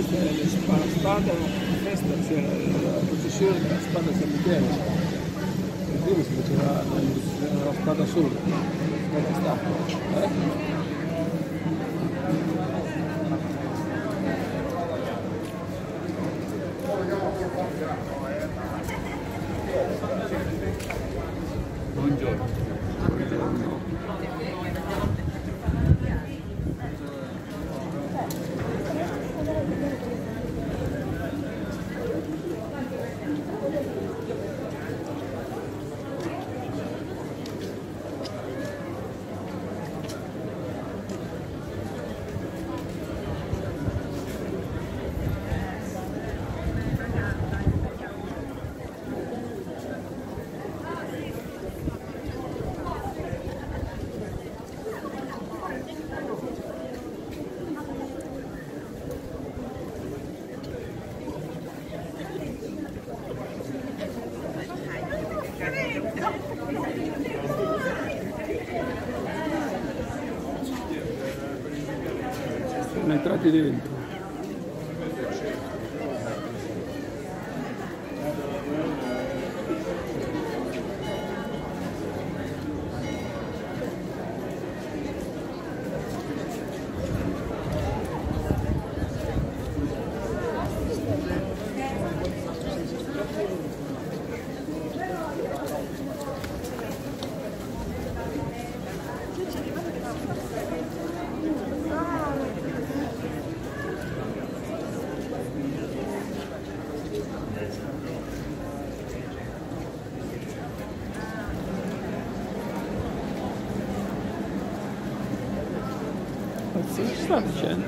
questa è la spada, festa, c'era la processione della spada San Michele. Per prima si faceva la, spada sola, la spada stacca. Eh? entrar direito. construction.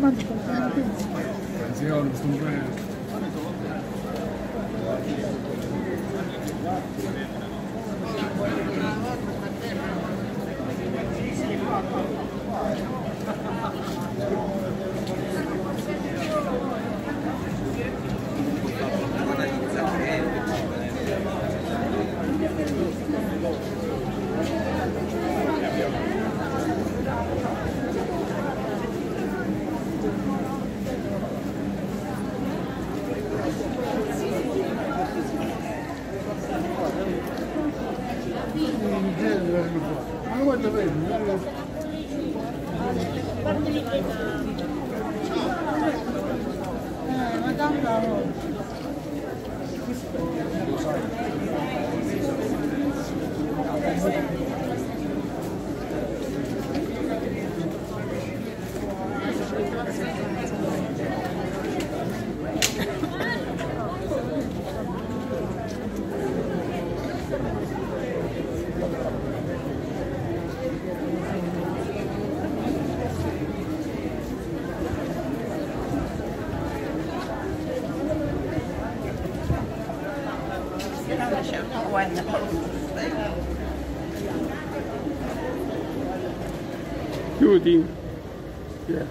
Manchmal. Ja, Madame Baron. I shall in the thing. Yeah.